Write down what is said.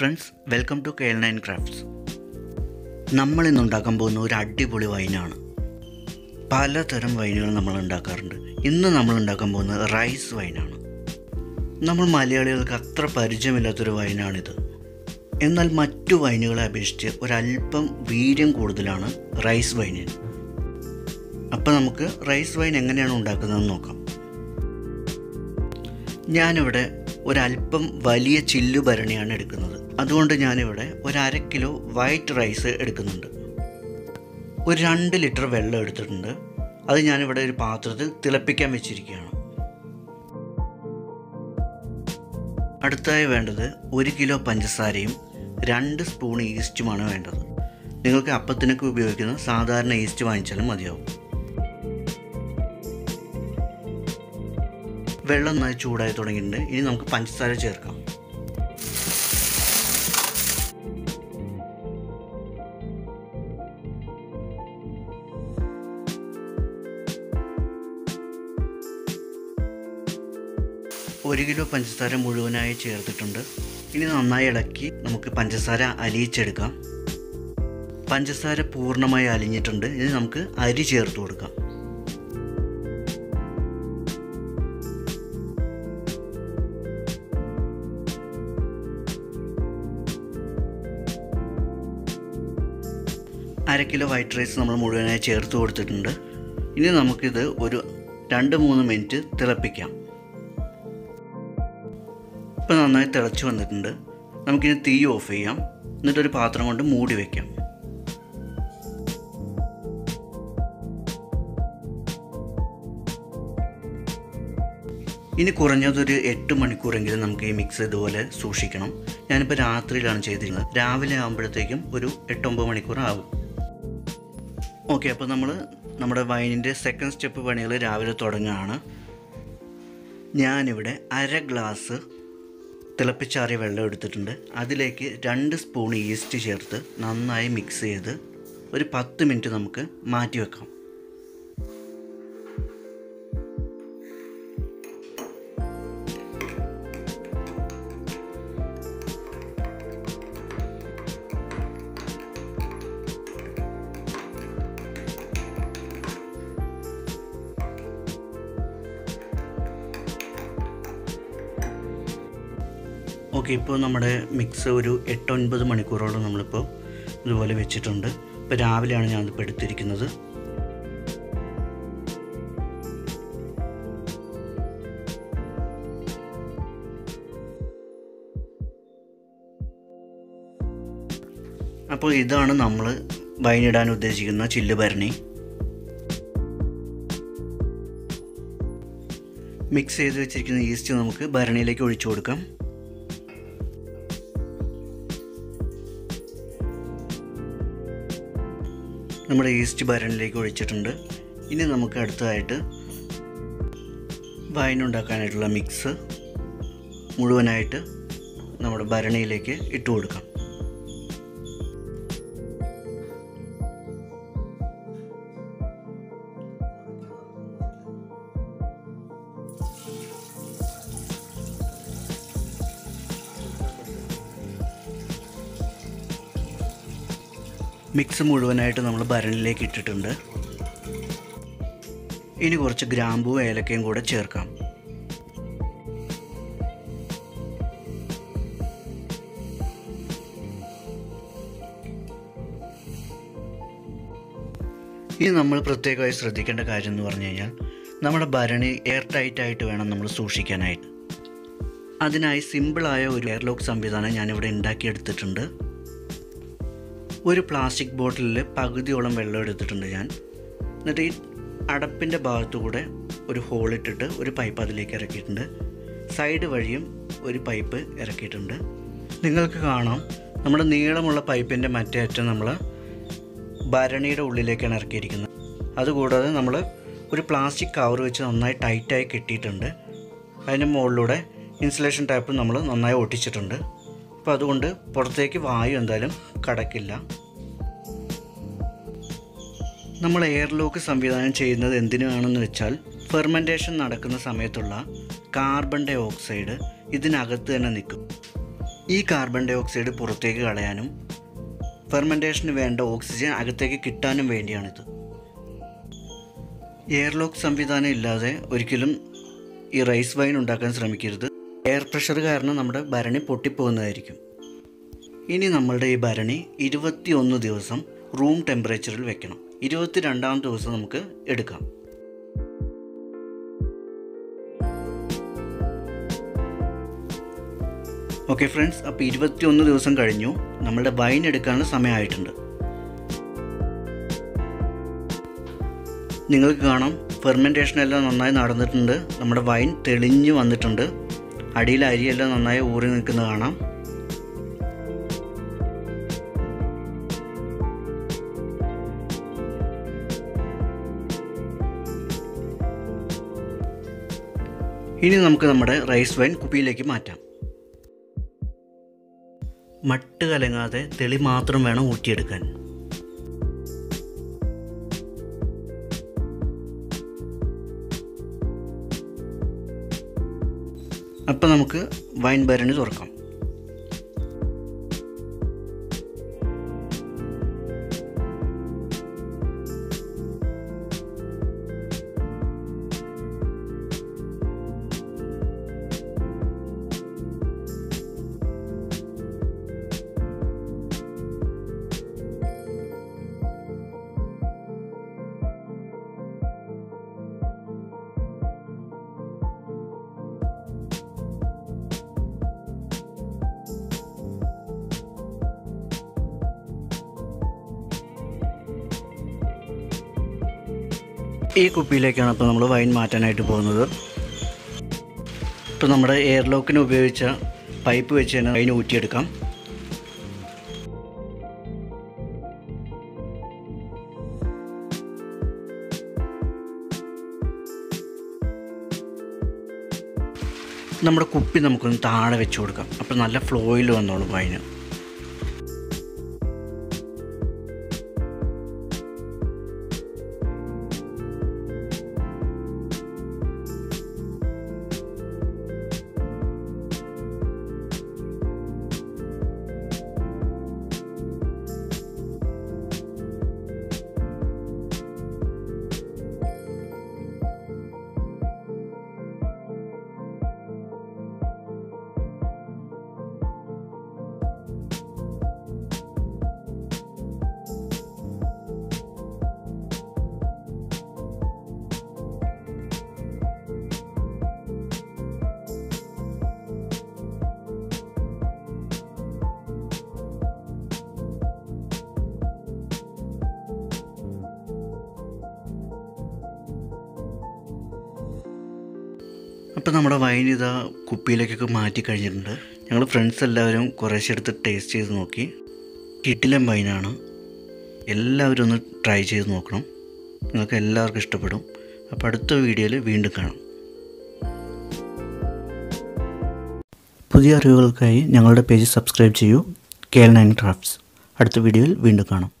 Friends welcome to K L nine crafts നമ്മൾ ഇന്നുണ്ടാക്കാൻ പോകുന്ന ഒരു അടിപൊളി വൈനാണ് പലതരം വൈനുകൾ നമ്മൾ ഉണ്ടാക്കാറുണ്ട്. ഇന്ന് നമ്മൾ ഉണ്ടാക്കാൻ പോകുന്നത് റൈസ് വൈനാണ് നമ്മൾ മലയാളികൾക്ക് അത്ര പരിചയമില്ലാത്തൊരു വൈനാണിത് എന്നാൽ മറ്റു വൈനുകളെ അപേക്ഷിച്ച് ഒരല്പം വീര്യം കൂടുതലാണ് റൈസ് വൈനിന് അപ്പോൾ നമുക്ക് റൈസ് വൈൻ എങ്ങനെയാണ് ഉണ്ടാക്കുന്നതെന്ന് നോക്കാം. ഞാനിവിടെ ഒരല്പം വലിയ ചില്ലു ഭരണിയാണ് എടുക്കുന്നത്. അതുകൊണ്ട് ഞാനിവിടെ ഒരു അര കിലോ വൈറ്റ് റൈസ് എടുക്കുന്നുണ്ട്. ഒരു രണ്ട് ലിറ്റർ വെള്ളം എടുത്തിട്ടുണ്ട്. അത് ഞാനിവിടെ ഒരു പാത്രത്തിൽ തിളപ്പിക്കാൻ വെച്ചിരിക്കുകയാണ്. അടുത്തായി വേണ്ടത് ഒരു കിലോ പഞ്ചസാരയും രണ്ട് സ്പൂൺ ഈസ്റ്റുമാണ് വേണ്ടത്. നിങ്ങൾക്ക് അപ്പത്തിനൊക്കെ ഉപയോഗിക്കുന്ന സാധാരണ ഈസ്റ്റ് വാങ്ങിച്ചാലും മതിയാവും. വെള്ളം നന്നായി ചൂടായി തുടങ്ങിയിട്ടുണ്ട്. ഇനി നമുക്ക് പഞ്ചസാര ചേർക്കാം. ഒരു കിലോ പഞ്ചസാര മുഴുവനായി ചേർത്തിട്ടുണ്ട്. ഇനി നന്നായി ഇളക്കി നമുക്ക് പഞ്ചസാര അലിയിച്ചെടുക്കാം. പഞ്ചസാര പൂർണമായി അലിഞ്ഞിട്ടുണ്ട്. ഇനി നമുക്ക് അരി ചേർത്ത് കൊടുക്കാം. അര കിലോ വൈറ്റ് റൈസ് നമ്മൾ മുഴുവനായി ചേർത്ത് കൊടുത്തിട്ടുണ്ട്. ഇനി നമുക്കിത് ഒരു രണ്ട് മൂന്ന് മിനിറ്റ് തിളപ്പിക്കാം. ഇപ്പം നന്നായി തിളച്ച് വന്നിട്ടുണ്ട്. നമുക്കിനി തീ ഓഫ് ചെയ്യാം. എന്നിട്ടൊരു പാത്രം കൊണ്ട് മൂടി വയ്ക്കാം ഇനി കുറഞ്ഞതൊരു എട്ട് മണിക്കൂറെങ്കിലും നമുക്ക് ഈ മിക്സ് ഇതുപോലെ സൂക്ഷിക്കണം. ഞാനിപ്പോൾ രാത്രിയിലാണ് ചെയ്തിരുന്നത്. രാവിലെ ആകുമ്പോഴത്തേക്കും ഒരു എട്ടൊമ്പത് മണിക്കൂർ ആവും ഓക്കെ അപ്പോൾ നമ്മൾ നമ്മുടെ വൈനിന്റെ സെക്കൻഡ് സ്റ്റെപ്പ് പണികൾ രാവിലെ തുടങ്ങുകയാണ്. ഞാനിവിടെ അര ഗ്ലാസ് തിളപ്പിച്ചാറിയ വെള്ളം എടുത്തിട്ടുണ്ട്. അതിലേക്ക് രണ്ട് സ്പൂൺ ഈസ്റ്റ് ചേർത്ത് നന്നായി മിക്സ് ചെയ്ത് ഒരു പത്ത് മിനിറ്റ് നമുക്ക് മാറ്റി വെക്കാം ഓക്കെ ഇപ്പോൾ നമ്മുടെ മിക്സ് ഒരു എട്ടൊൻപത് മണിക്കൂറോളം നമ്മളിപ്പോൾ ഇതുപോലെ വെച്ചിട്ടുണ്ട്. ഇപ്പോൾ രാവിലെയാണ് ഞാനിപ്പോൾ എടുത്തിരിക്കുന്നത്. അപ്പോൾ ഇതാണ് നമ്മൾ വൈനിടാൻ ഉദ്ദേശിക്കുന്ന ചില്ല് ഭരണി. മിക്സ് ചെയ്ത് വെച്ചിരിക്കുന്ന ഈസ്റ്റ് നമുക്ക് ഭരണിയിലേക്ക് ഒഴിച്ചു കൊടുക്കാം. നമ്മുടെ ഈസ്റ്റ് ഭരണിലേക്ക് ഒഴിച്ചിട്ടുണ്ട്. ഇനി നമുക്ക് അടുത്തതായിട്ട് വൈൻ ഉണ്ടാക്കാനായിട്ടുള്ള മിക്സ് മുഴുവനായിട്ട് നമ്മുടെ ഭരണിയിലേക്ക് ഇട്ട് കൊടുക്കാം. മിക്സ് മുഴുവനായിട്ട് നമ്മൾ ഭരണിലേക്ക് ഇട്ടിട്ടുണ്ട്. ഇനി കുറച്ച് ഗ്രാമ്പൂ ഏലക്കയും കൂടെ ചേർക്കാം. ഇനി നമ്മൾ പ്രത്യേകമായി ശ്രദ്ധിക്കേണ്ട കാര്യം എന്ന് പറഞ്ഞു കഴിഞ്ഞാൽ നമ്മുടെ ഭരണി എയർ ടൈറ്റ് ആയിട്ട് വേണം നമ്മൾ സൂക്ഷിക്കാനായിട്ട്. അതിനായി സിമ്പിളായ ഒരു എയർലോക്ക് സംവിധാനം ഞാനിവിടെ ഉണ്ടാക്കിയെടുത്തിട്ടുണ്ട്. ഒരു പ്ലാസ്റ്റിക് ബോട്ടിലിൽ പകുതിയോളം വെള്ളം എടുത്തിട്ടുണ്ട് ഞാൻ. എന്നിട്ട് ഈ അടപ്പിന്റെ ഭാഗത്തുകൂടെ ഒരു ഹോൾ ഇട്ടിട്ട് ഒരു പൈപ്പ് അതിലേക്ക് ഇറക്കിയിട്ടുണ്ട്. സൈഡ് വഴിയും ഒരു പൈപ്പ് ഇറക്കിയിട്ടുണ്ട്. നിങ്ങൾക്ക് കാണാം നമ്മുടെ നീളമുള്ള പൈപ്പിന്റെ മറ്റേ അറ്റം നമ്മൾ ഭരണിയുടെ ഉള്ളിലേക്കാണ് ഇറക്കിയിരിക്കുന്നത്. അതുകൂടാതെ നമ്മൾ ഒരു പ്ലാസ്റ്റിക് കവർ വെച്ച് നന്നായി ടൈറ്റായി കെട്ടിയിട്ടുണ്ട്. അതിന്റെ മുകളിലൂടെ ഇൻസുലേഷൻ ടാപ്പ് നമ്മൾ നന്നായി ഒട്ടിച്ചിട്ടുണ്ട്. അപ്പോൾ അതുകൊണ്ട് പുറത്തേക്ക് വായു എന്തായാലും കടക്കില്ല. നമ്മൾ എയർലോക്ക് സംവിധാനം ചെയ്യുന്നത് എന്തിനാണെന്ന് വെച്ചാൽ ഫെർമെന്റേഷൻ നടക്കുന്ന സമയത്തുള്ള കാർബൺ ഡൈ ഓക്സൈഡ് ഇതിനകത്ത് തന്നെ നിൽക്കും. ഈ കാർബൺ ഡൈ ഓക്സൈഡ് പുറത്തേക്ക് കളയാനും ഫെർമെന്റേഷന് വേണ്ട ഓക്സിജൻ അകത്തേക്ക് കിട്ടാനും വേണ്ടിയാണിത്. എയർലോക്ക് സംവിധാനം ഇല്ലാതെ ഒരിക്കലും ഈ റൈസ് വൈൻ ഉണ്ടാക്കാൻ ശ്രമിക്കരുത്. എയർ പ്രഷർ കാരണം നമ്മുടെ ഭരണി പൊട്ടിപ്പോകുന്നതായിരിക്കും. ഇനി നമ്മളുടെ ഈ ഭരണി ഇരുപത്തി ദിവസം റൂം ടെമ്പറേച്ചറിൽ വെക്കണം. ഇരുപത്തി രണ്ടാമത്തെ ദിവസം നമുക്ക് എടുക്കാം. ഓക്കെ ഫ്രണ്ട്സ് അപ്പോൾ ഇരുപത്തിയൊന്ന് ദിവസം കഴിഞ്ഞു. നമ്മളുടെ വൈൻ എടുക്കാനുള്ള സമയമായിട്ടുണ്ട് നിങ്ങൾക്ക് കാണാം ഫെർമെന്റേഷൻ എല്ലാം നന്നായി നടന്നിട്ടുണ്ട്. നമ്മുടെ വൈൻ തെളിഞ്ഞു വന്നിട്ടുണ്ട്. അടിയിൽ അരിയെല്ലാം നന്നായി ഊറി നിൽക്കുന്നത് കാണാം. ഇനി നമുക്ക് നമ്മുടെ റൈസ് വൈൻ കുപ്പിയിലേക്ക് മാറ്റാം. മട്ട് കലങ്ങാതെ തെളി മാത്രം വേണം ഊറ്റിയെടുക്കാൻ. അപ്പം നമുക്ക് വൈൻ ബാരിന് തുറക്കാം. ഈ കുപ്പിയിലേക്കാണ് ഇപ്പോൾ നമ്മൾ വൈൻ മാറ്റാനായിട്ട് പോകുന്നത്. ഇപ്പോൾ നമ്മുടെ എയർലോക്കിന് ഉപയോഗിച്ച പൈപ്പ് വെച്ച് തന്നെ വൈൻ ഊറ്റിയെടുക്കാം. നമ്മുടെ കുപ്പി നമുക്കൊന്ന് താഴെ വെച്ച് കൊടുക്കാം. അപ്പോൾ നല്ല ഫ്ലോയിൽ വന്നോളും വൈന്. അപ്പോൾ നമ്മുടെ വൈൻ ഇതാ കുപ്പിയിലേക്കൊക്കെ മാറ്റി കഴിഞ്ഞിട്ടുണ്ട്. ഞങ്ങൾ ഫ്രണ്ട്സ് എല്ലാവരും കുറേശ്ശെ എടുത്ത് ടേസ്റ്റ് ചെയ്ത് നോക്കി. കിട്ടിലൻ വൈനാണ് എല്ലാവരും ഒന്ന് ട്രൈ ചെയ്ത് നോക്കണം. നിങ്ങൾക്ക് എല്ലാവർക്കും ഇഷ്ടപ്പെടും. അപ്പോൾ അടുത്ത വീഡിയോയിൽ വീണ്ടും കാണാം. പുതിയ അറിവുകൾക്കായി ഞങ്ങളുടെ പേജ് സബ്സ്ക്രൈബ് ചെയ്യൂ. കേൾ നയൻ ക്രാഫ്റ്റ്സ് അടുത്ത വീഡിയോയിൽ വീണ്ടും കാണാം.